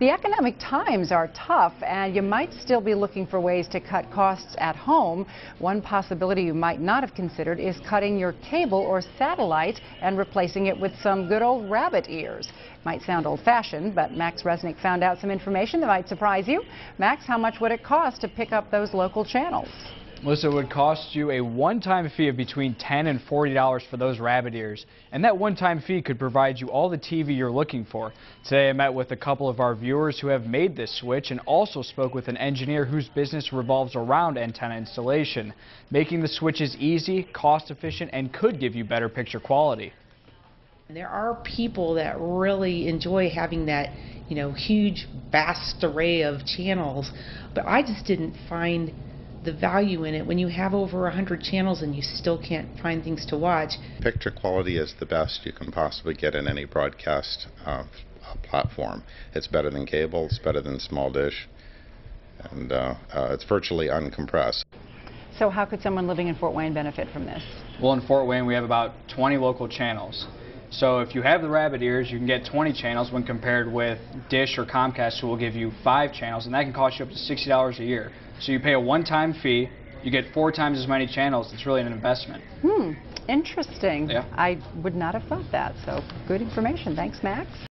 The economic times are tough, and you might still be looking for ways to cut costs at home. One possibility you might not have considered is cutting your cable or satellite and replacing it with some good old rabbit ears. Might sound old-fashioned, but Max Resnick found out some information that might surprise you. Max, how much would it cost to pick up those local channels? Melissa, it would cost you a one-time fee of between 10 and $40 for those rabbit ears. And that one-time fee could provide you all the TV you're looking for. Today I met with a couple of our viewers who have made this switch and also spoke with an engineer whose business revolves around antenna installation, making the switches easy, cost-efficient, and could give you better picture quality. There are people that really enjoy having that, you know, huge, vast array of channels, but I just didn't find the value in it when you have over 100 channels and you still can't find things to watch. Picture quality is the best you can possibly get in any broadcast uh, platform. It's better than cable, it's better than small dish, and uh, uh, it's virtually uncompressed. So how could someone living in Fort Wayne benefit from this? Well, in Fort Wayne, we have about 20 local channels. So if you have the rabbit ears, you can get 20 channels when compared with Dish or Comcast, who will give you five channels, and that can cost you up to $60 a year. So you pay a one-time fee, you get four times as many channels. It's really an investment. Hmm, interesting. Yeah. I would not have thought that, so good information. Thanks, Max.